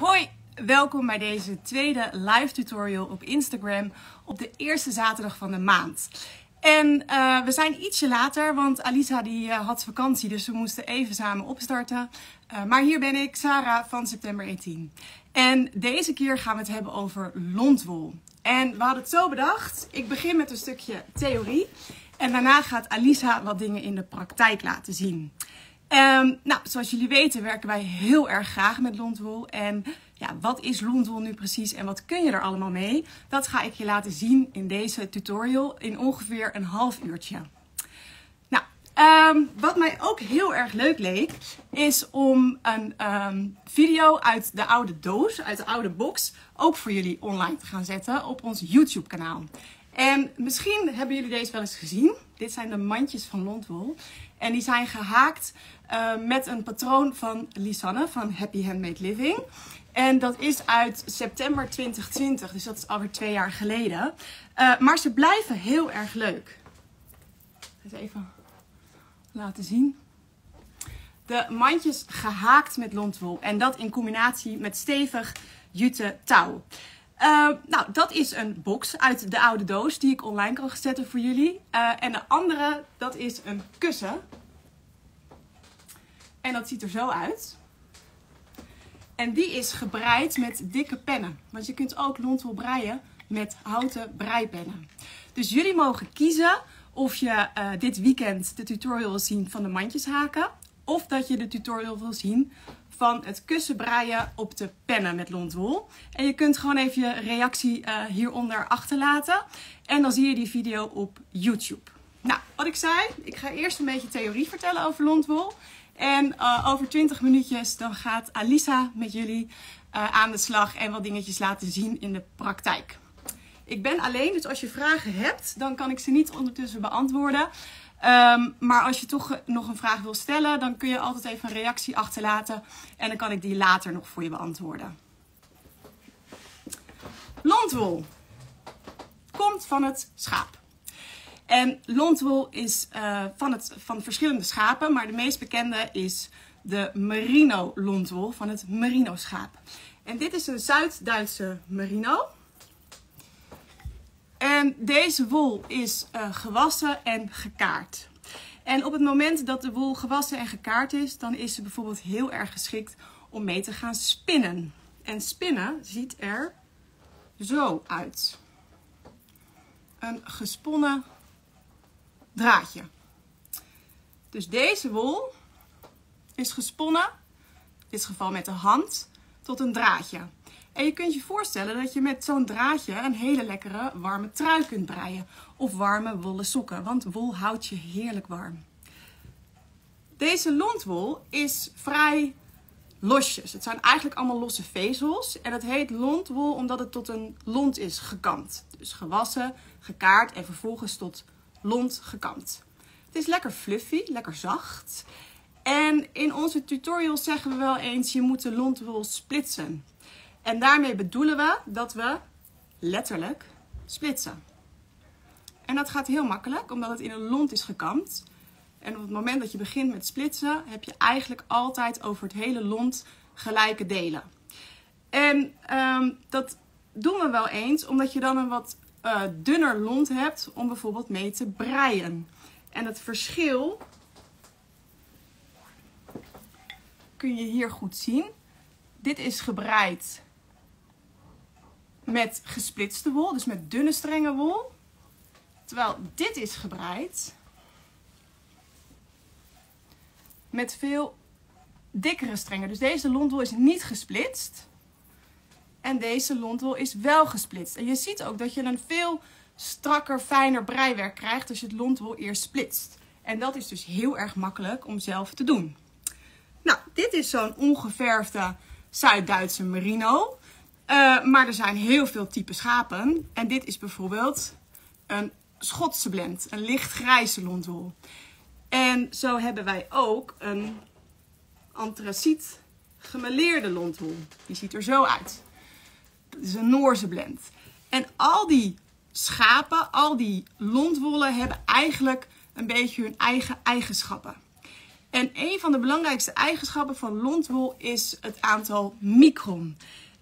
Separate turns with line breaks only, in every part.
Hoi, welkom bij deze tweede live tutorial op Instagram op de eerste zaterdag van de maand. En uh, we zijn ietsje later, want Alisa die uh, had vakantie, dus we moesten even samen opstarten. Uh, maar hier ben ik, Sarah van september 18. En deze keer gaan we het hebben over lontwol. En we hadden het zo bedacht, ik begin met een stukje theorie. En daarna gaat Alisa wat dingen in de praktijk laten zien. Um, nou, zoals jullie weten werken wij heel erg graag met lontwol. En ja, wat is lontwol nu precies en wat kun je er allemaal mee? Dat ga ik je laten zien in deze tutorial in ongeveer een half uurtje. Nou, um, wat mij ook heel erg leuk leek, is om een um, video uit de oude doos, uit de oude box, ook voor jullie online te gaan zetten op ons YouTube kanaal. En misschien hebben jullie deze wel eens gezien. Dit zijn de mandjes van Lontwol. En die zijn gehaakt uh, met een patroon van Lisanne van Happy Handmade Living. En dat is uit september 2020, dus dat is alweer twee jaar geleden. Uh, maar ze blijven heel erg leuk. Even laten zien. De mandjes gehaakt met lontwol. En dat in combinatie met stevig jute touw. Uh, nou, dat is een box uit de oude doos die ik online kan zetten voor jullie. Uh, en de andere, dat is een kussen. En dat ziet er zo uit. En die is gebreid met dikke pennen. Want je kunt ook lontwol breien met houten breipennen. Dus jullie mogen kiezen of je uh, dit weekend de tutorial wil zien van de mandjes haken. Of dat je de tutorial wil zien van het kussen breien op de pennen met lontwol. En je kunt gewoon even je reactie uh, hieronder achterlaten. En dan zie je die video op YouTube. Nou, wat ik zei, ik ga eerst een beetje theorie vertellen over lontwol. En uh, over 20 minuutjes dan gaat Alisa met jullie uh, aan de slag en wat dingetjes laten zien in de praktijk. Ik ben alleen, dus als je vragen hebt, dan kan ik ze niet ondertussen beantwoorden. Um, maar als je toch nog een vraag wil stellen, dan kun je altijd even een reactie achterlaten. En dan kan ik die later nog voor je beantwoorden. Lontwol komt van het schaap. En lontwol is uh, van, het, van verschillende schapen, maar de meest bekende is de merino lontwol van het merino schaap. En dit is een Zuid-Duitse merino. En deze wol is uh, gewassen en gekaard. En op het moment dat de wol gewassen en gekaard is, dan is ze bijvoorbeeld heel erg geschikt om mee te gaan spinnen. En spinnen ziet er zo uit. Een gesponnen draadje. Dus deze wol is gesponnen, in dit geval met de hand, tot een draadje. En je kunt je voorstellen dat je met zo'n draadje een hele lekkere warme trui kunt breien. Of warme wollen sokken, want wol houdt je heerlijk warm. Deze lontwol is vrij losjes. Het zijn eigenlijk allemaal losse vezels. En het heet lontwol omdat het tot een lont is gekamd. Dus gewassen, gekaard en vervolgens tot lont gekamd. Het is lekker fluffy, lekker zacht. En in onze tutorials zeggen we wel eens, je moet de lontwol splitsen. En daarmee bedoelen we dat we letterlijk splitsen. En dat gaat heel makkelijk, omdat het in een lont is gekamd. En op het moment dat je begint met splitsen, heb je eigenlijk altijd over het hele lont gelijke delen. En um, dat doen we wel eens, omdat je dan een wat uh, dunner lont hebt om bijvoorbeeld mee te breien. En het verschil kun je hier goed zien. Dit is gebreid met gesplitste wol, dus met dunne strenge wol. Terwijl dit is gebreid met veel dikkere strengen. Dus deze lontwol is niet gesplitst. En deze lontwol is wel gesplitst. En je ziet ook dat je een veel strakker, fijner breiwerk krijgt als je het lontwol eerst splitst. En dat is dus heel erg makkelijk om zelf te doen. Nou, dit is zo'n ongeverfde Zuid-Duitse merino. Uh, maar er zijn heel veel typen schapen. En dit is bijvoorbeeld een Schotse blend, een lichtgrijze lontwol. En zo hebben wij ook een antraciet gemeleerde lontwol. Die ziet er zo uit. Dat is een Noorse blend. En al die schapen, al die lontwollen hebben eigenlijk een beetje hun eigen eigenschappen. En een van de belangrijkste eigenschappen van lontwol is het aantal micron.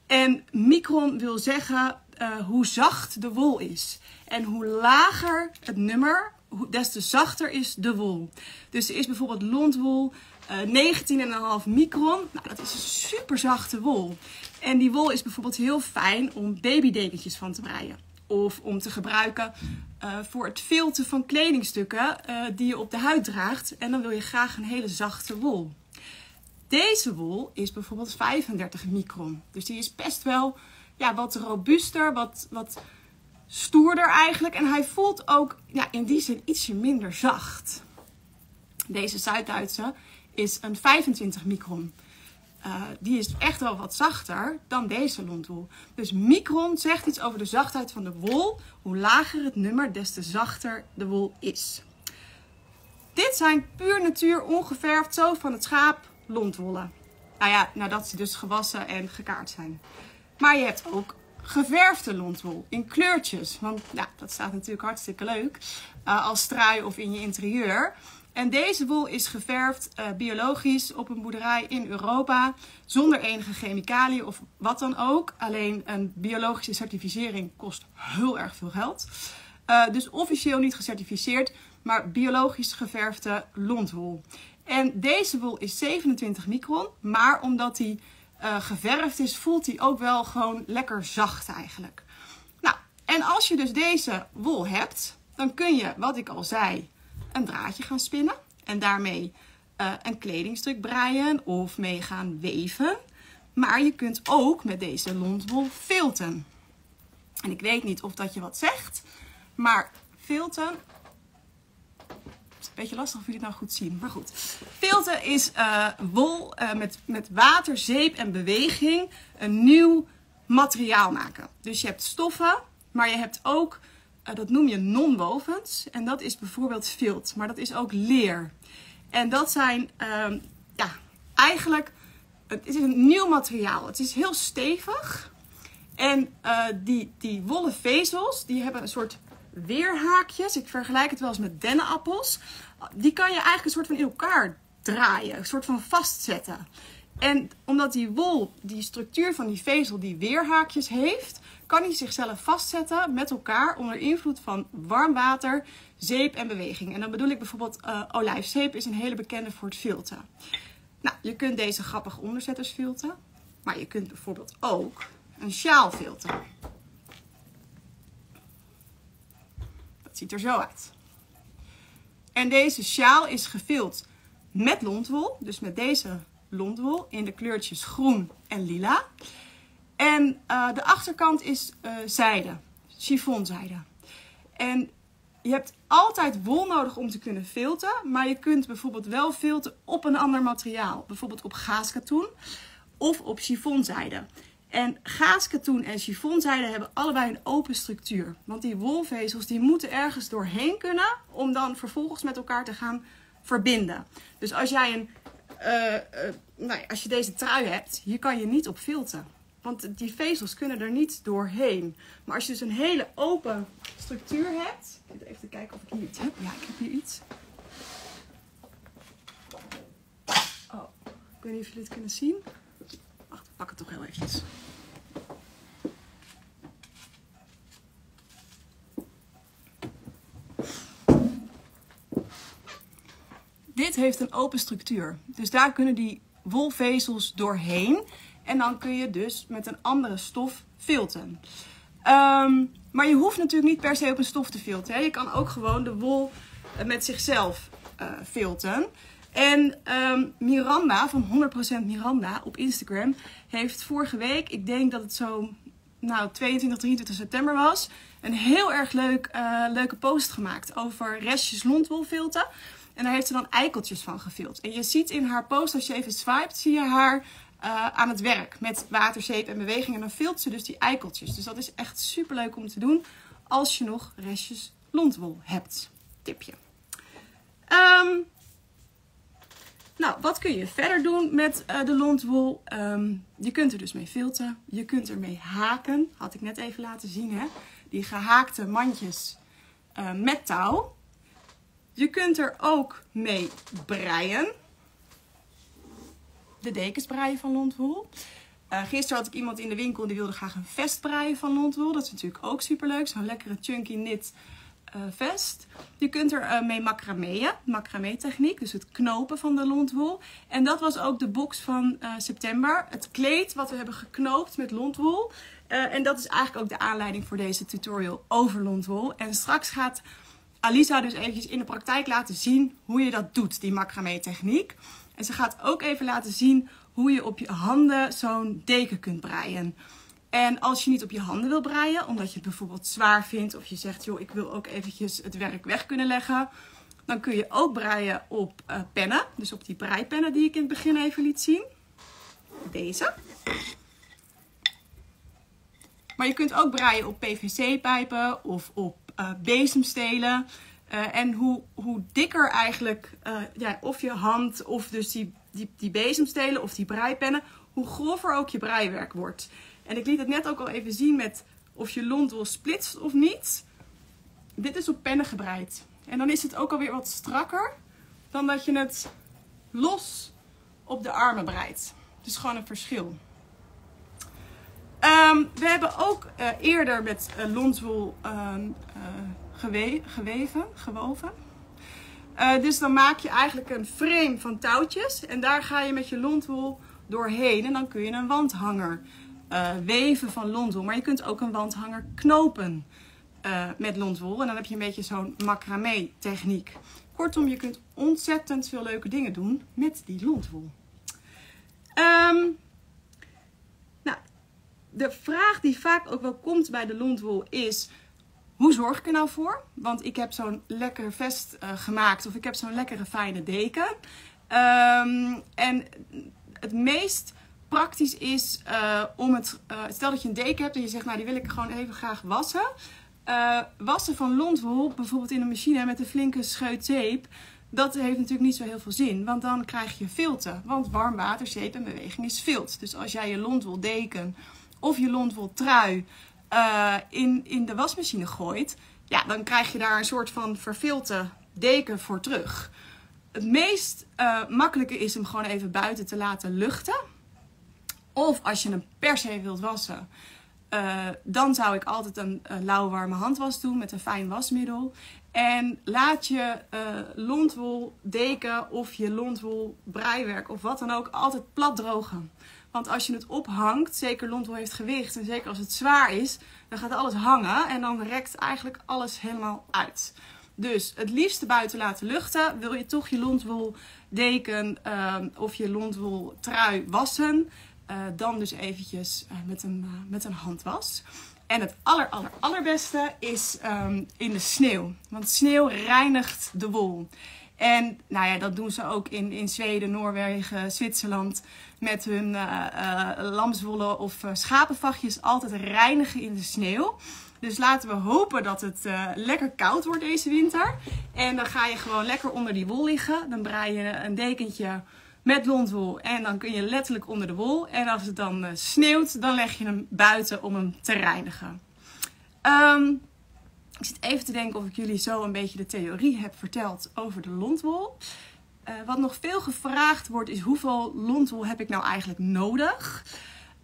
En micron wil zeggen uh, hoe zacht de wol is. En hoe lager het nummer, des te zachter is de wol. Dus er is bijvoorbeeld lontwol uh, 19,5 micron. Nou, dat is een super zachte wol. En die wol is bijvoorbeeld heel fijn om babydekentjes van te breien. Of om te gebruiken uh, voor het filten van kledingstukken uh, die je op de huid draagt. En dan wil je graag een hele zachte wol. Deze wol is bijvoorbeeld 35 micron. Dus die is best wel ja, wat robuuster, wat, wat stoerder eigenlijk. En hij voelt ook ja, in die zin ietsje minder zacht. Deze Zuid-Duitse is een 25 micron. Uh, die is echt wel wat zachter dan deze lontwol. Dus micron zegt iets over de zachtheid van de wol. Hoe lager het nummer, des te zachter de wol is. Dit zijn puur natuur ongeverfd, zo van het schaap, lontwollen. Nou ja, nadat ze dus gewassen en gekaard zijn. Maar je hebt ook geverfde lontwol in kleurtjes. Want ja, dat staat natuurlijk hartstikke leuk uh, als trui of in je interieur. En deze wol is geverfd uh, biologisch op een boerderij in Europa. Zonder enige chemicaliën of wat dan ook. Alleen een biologische certificering kost heel erg veel geld. Uh, dus officieel niet gecertificeerd, maar biologisch geverfde lontwol. En deze wol is 27 micron, maar omdat die uh, geverfd is, voelt hij ook wel gewoon lekker zacht eigenlijk. Nou, en als je dus deze wol hebt, dan kun je, wat ik al zei, een draadje gaan spinnen. En daarmee uh, een kledingstuk breien of mee gaan weven. Maar je kunt ook met deze lontwol filten. En ik weet niet of dat je wat zegt, maar filten beetje lastig of jullie het nou goed zien. Maar goed. Filten is uh, wol uh, met, met water, zeep en beweging een nieuw materiaal maken. Dus je hebt stoffen, maar je hebt ook, uh, dat noem je non-wovens. En dat is bijvoorbeeld vilt, maar dat is ook leer. En dat zijn, ehm, ja, eigenlijk, het is een nieuw materiaal. Het is heel stevig. En die, die wollen vezels, die hebben een soort weerhaakjes. Ik vergelijk het wel eens met dennenappels die kan je eigenlijk een soort van in elkaar draaien, een soort van vastzetten. En omdat die wol, die structuur van die vezel, die weerhaakjes heeft, kan hij zichzelf vastzetten met elkaar onder invloed van warm water, zeep en beweging. En dan bedoel ik bijvoorbeeld uh, olijfzeep is een hele bekende voor het filten. Nou, je kunt deze grappige onderzetters filten, maar je kunt bijvoorbeeld ook een sjaal filten. Dat ziet er zo uit. En deze sjaal is gevild met lontwol. Dus met deze lontwol in de kleurtjes groen en lila. En uh, de achterkant is uh, zijde, chiffonzijde. En je hebt altijd wol nodig om te kunnen filten. Maar je kunt bijvoorbeeld wel filten op een ander materiaal. Bijvoorbeeld op gaaskatoen of op chiffonzijde. En gaaskatoen en chiffonzijde hebben allebei een open structuur. Want die wolvezels die moeten ergens doorheen kunnen om dan vervolgens met elkaar te gaan verbinden. Dus als jij een, uh, uh, nou als je deze trui hebt, hier kan je niet op filten. Want die vezels kunnen er niet doorheen. Maar als je dus een hele open structuur hebt. Ik even te kijken of ik hier iets heb. Ja, ik heb hier iets. Oh, ik weet niet of jullie het kunnen zien pak het toch heel eventjes. Dit heeft een open structuur. Dus daar kunnen die wolvezels doorheen. En dan kun je dus met een andere stof filten. Um, maar je hoeft natuurlijk niet per se op een stof te filten. Hè. Je kan ook gewoon de wol met zichzelf uh, filten. En um, Miranda van 100% Miranda op Instagram heeft vorige week, ik denk dat het zo nou, 22, 23 september was, een heel erg leuk, uh, leuke post gemaakt over restjes lontwolfilten. En daar heeft ze dan eikeltjes van gefild. En je ziet in haar post, als je even swipet, zie je haar uh, aan het werk met water, zeep en beweging. En dan filt ze dus die eikeltjes. Dus dat is echt super leuk om te doen als je nog restjes lontwol hebt. Tipje. Um, nou, wat kun je verder doen met uh, de lontwol? Um, je kunt er dus mee filten. Je kunt er mee haken. Had ik net even laten zien, hè? Die gehaakte mandjes uh, met touw. Je kunt er ook mee breien. de dekens breien van lontwol. Uh, gisteren had ik iemand in de winkel die wilde graag een vest breien van lontwol. Dat is natuurlijk ook super leuk. Zo'n lekkere chunky knit uh, vest. Je kunt er uh, mee macrameeën, macramee techniek, dus het knopen van de lontwol. En dat was ook de box van september. Het kleed wat we hebben geknoopt met lontwol. en dat is eigenlijk ook de aanleiding voor deze tutorial over lontwol. En straks gaat Alisa dus eventjes in de praktijk laten zien hoe je dat doet, die macramee techniek. En ze gaat ook even laten zien hoe je op je handen zo'n deken kunt breien. En als je niet op je handen wil breien, omdat je het bijvoorbeeld zwaar vindt of je zegt, joh, ik wil ook eventjes het werk weg kunnen leggen, dan kun je ook breien op uh, pennen. Dus op die breipennen die ik in het begin even liet zien. Deze. Maar je kunt ook breien op PVC-pijpen of op uh, bezemstelen. Uh, en hoe, hoe dikker eigenlijk ja, of je hand of dus die die, die bezemstelen of die breipennen, hoe grover ook je breiwerk wordt. En ik liet het net ook al even zien met of je lontwol splitst of niet. Dit is op pennen gebreid. En dan is het ook alweer wat strakker dan dat je het los op de armen breidt. Dus gewoon een verschil. Um, we hebben ook uh, eerder met uh, lontwol uh, gewe geweven, gewoven. Dus dan maak je eigenlijk een frame van touwtjes. En daar ga je met je lontwol doorheen. En dan kun je een wandhanger uh, weven van lontwol. Maar je kunt ook een wandhanger knopen uh, met lontwol. En dan heb je een beetje zo'n macramé techniek. Kortom, je kunt ontzettend veel leuke dingen doen met die lontwol. Um, nou, de vraag die vaak ook wel komt bij de lontwol is hoe zorg ik er nou voor? Want ik heb zo'n lekker vest uh, gemaakt of ik heb zo'n lekkere fijne deken. Um, en het meest praktisch is uh, om het, uh, stel dat je een deken hebt en je zegt nou die wil ik gewoon even graag wassen. wassen van lontwol, bijvoorbeeld in een machine met een flinke scheut zeep, dat heeft natuurlijk niet zo heel veel zin, want dan krijg je filten. Want warm water, zeep en beweging is vilt. Dus als jij je lontwol deken of je lontwol trui in, in de wasmachine gooit, ja, dan krijg je daar een soort van verfilte deken voor terug. Het meest uh, makkelijke is hem gewoon even buiten te laten luchten. Of als je hem per se wilt wassen, uh, dan zou ik altijd een uh, lauwe warme handwas doen met een fijn wasmiddel. En laat je lontwol deken of je lontwol breiwerk of wat dan ook altijd plat drogen. Want als je het ophangt, zeker lontwol heeft gewicht en zeker als het zwaar is, dan gaat alles hangen en dan rekt eigenlijk alles helemaal uit. Dus het liefste buiten laten luchten. Wil je toch je lontwol deken uh, of je lontwol trui wassen, uh, dan dus eventjes uh, met, een, met een handwas. En het aller, aller, allerbeste is um, in de sneeuw. Want sneeuw reinigt de wol. En nou ja, dat doen ze ook in, in Zweden, Noorwegen, Zwitserland. Met hun lamswollen of schapenvachtjes altijd reinigen in de sneeuw. Dus laten we hopen dat het lekker koud wordt deze winter. En dan ga je gewoon lekker onder die wol liggen. Dan braai je een dekentje met lontwol. En dan kun je letterlijk onder de wol. En als het dan sneeuwt, dan leg je hem buiten om hem te reinigen. Um, ik zit even te denken of ik jullie zo een beetje de theorie heb verteld over de lontwol. Uh, wat nog veel gevraagd wordt is hoeveel lontwol heb ik nou eigenlijk nodig?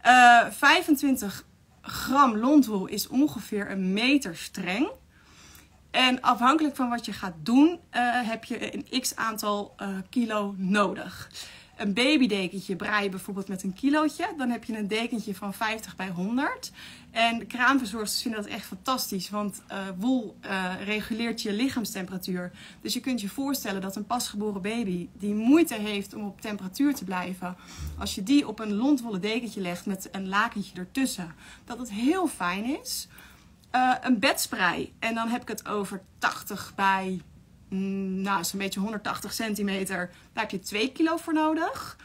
Uh, eh, 25 gram lontwol is ongeveer een meter streng. En afhankelijk van wat je gaat doen, uh, heb je een x aantal kilo nodig een babydekentje braai je bijvoorbeeld met een kilootje. Dan heb je een dekentje van 50 bij 100. En kraamverzorgers vinden dat echt fantastisch, want uh, wol uh, reguleert je lichaamstemperatuur. Dus je kunt je voorstellen dat een pasgeboren baby die moeite heeft om op temperatuur te blijven, als je die op een lontwolle dekentje legt met een lakentje ertussen, dat het heel fijn is. Uh, een bedspray, en dan heb ik het over 80 bij nou, zo'n beetje 180 centimeter. Daar heb je 2 kilo voor nodig.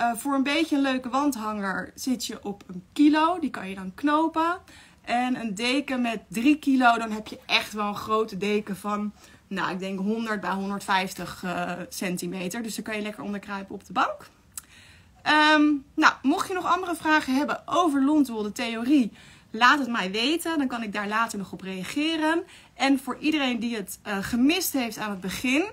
Uh, voor een beetje een leuke wandhanger zit je op een kilo. Die kan je dan knopen. En een deken met 3 kilo, dan heb je echt wel een grote deken van, nou, ik denk 100 bij 150 uh, eh, centimeter. Dus dan kan je lekker onderkruipen op de bank. Um, nou, mocht je nog andere vragen hebben over lontwol, de theorie, Laat het mij weten, dan kan ik daar later nog op reageren. En voor iedereen die het uh, gemist heeft aan het begin,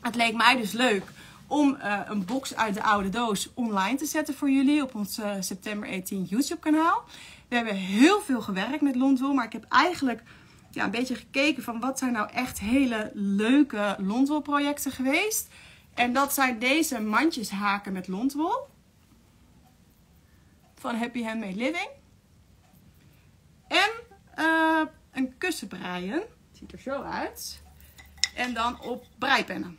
het leek mij dus leuk om uh, een box uit de oude doos online te zetten voor jullie op ons uh, september 18 YouTube kanaal. We hebben heel veel gewerkt met lontwol, maar ik heb eigenlijk ja, een beetje gekeken van wat zijn nou echt hele leuke lontwol projecten geweest. En dat zijn deze mandjes haken met lontwol van Happy Handmade Living. En uh, een kussen breien. Ziet er zo uit. En dan op breipennen.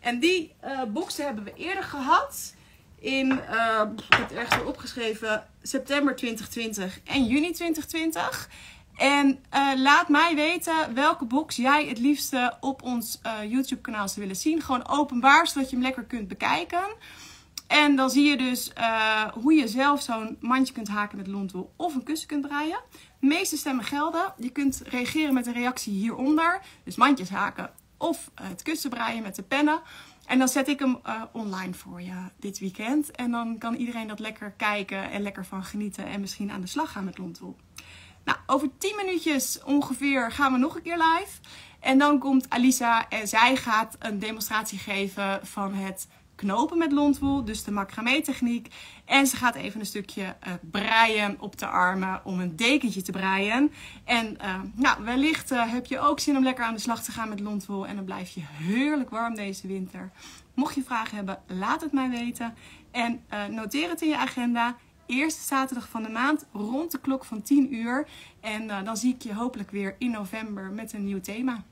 En die uh, boxen hebben we eerder gehad. In, uh, ik heb het ergens opgeschreven, september 2020 en juni 2020. En laat mij weten welke box jij het liefste op ons YouTube kanaal zou willen zien. Gewoon openbaar, zodat je hem lekker kunt bekijken. En dan zie je dus uh, hoe je zelf zo'n mandje kunt haken met lontwol of een kussen kunt breien. De meeste stemmen gelden. Je kunt reageren met een reactie hieronder. Dus mandjes haken of het kussen breien met de pennen. En dan zet ik hem uh, online voor je dit weekend. En dan kan iedereen dat lekker kijken en lekker van genieten. En misschien aan de slag gaan met lontwol. Nou, over 10 minuutjes ongeveer gaan we nog een keer live. En dan komt Alisa en zij gaat een demonstratie geven van het knopen met lontwol, dus de macramé techniek. En ze gaat even een stukje uh, breien op de armen om een dekentje te breien. En uh, nou, wellicht uh, heb je ook zin om lekker aan de slag te gaan met lontwol. En dan blijf je heerlijk warm deze winter. Mocht je vragen hebben, laat het mij weten. En noteer het in je agenda. Eerste zaterdag van de maand rond de klok van 10 uur. En dan zie ik je hopelijk weer in november met een nieuw thema.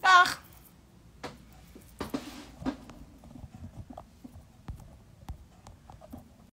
Dag!